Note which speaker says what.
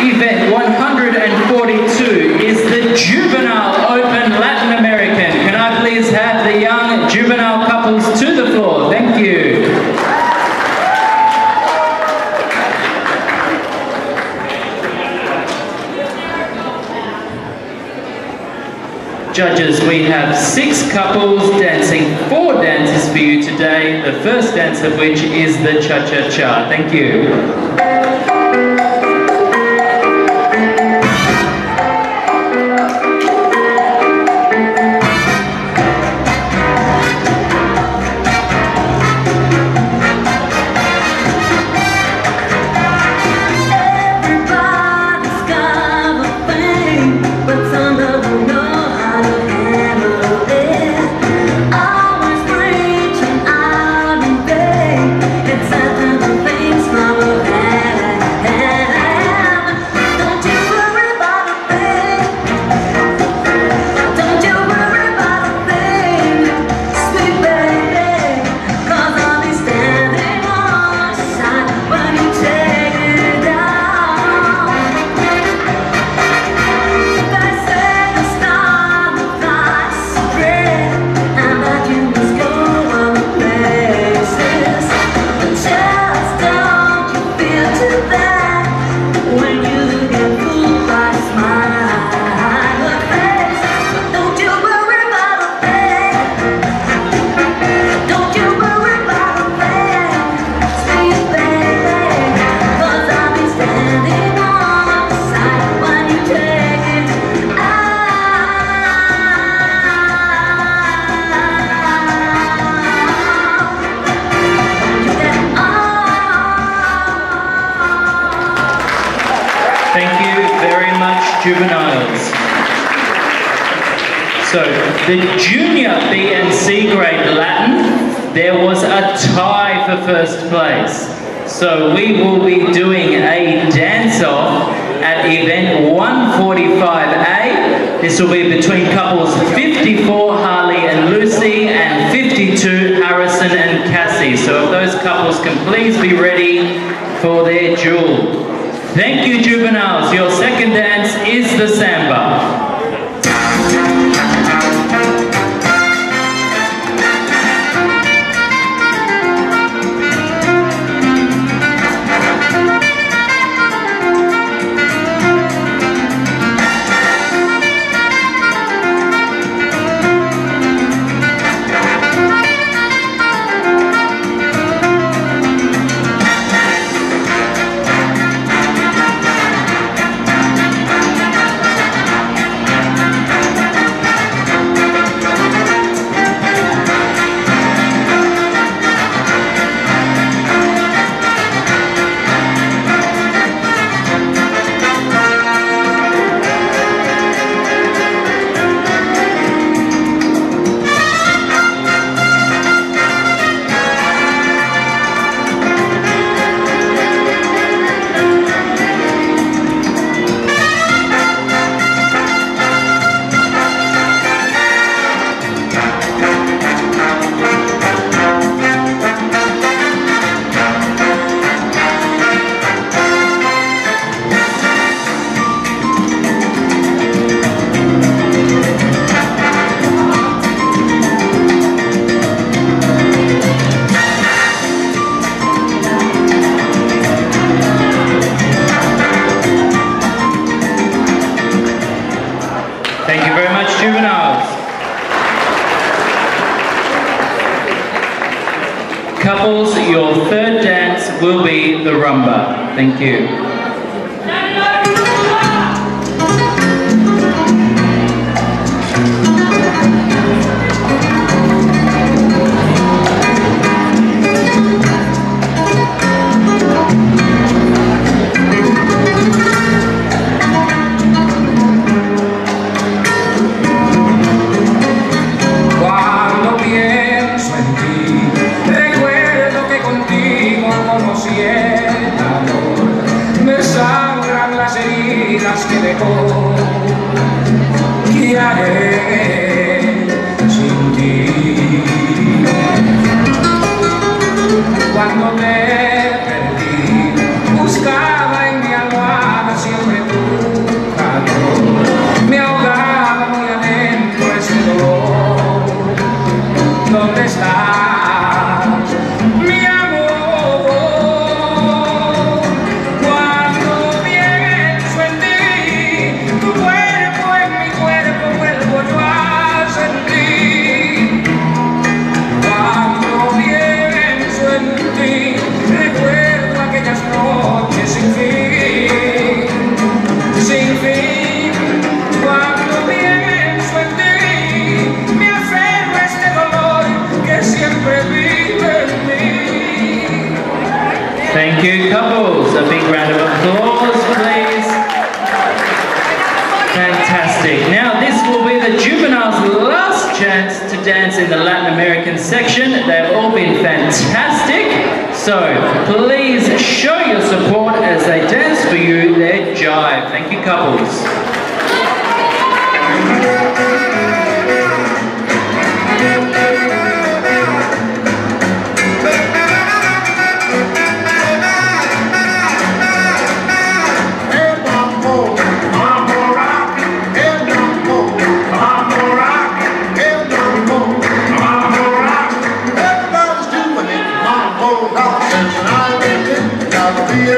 Speaker 1: Event 142 is the Juvenile Open Latin American. Can I please have the young juvenile couples to the floor? Thank you. Judges, we have six couples dancing four dances for you today, the first dance of which is the Cha-Cha-Cha. Thank you. Juveniles. So, the junior B and C grade Latin, there was a tie for first place. So, we will be doing a dance off at event 145A. This will be between couples 54, Harley and Lucy, and 52, Harrison and Cassie. So, if those couples can please be ready for their duel. Thank you, juveniles. Your second dance is the samba. Juveniles. Couples, your third dance will be the rumba. Thank you.
Speaker 2: Que dejó. ¿Qué haré Thank you, couples. A big round of applause, please. Fantastic. Now, this will be the juveniles' last chance to dance in the Latin American
Speaker 3: section. They've all been fantastic. So, please show your support as they dance for you their jive. Thank you, couples.
Speaker 4: In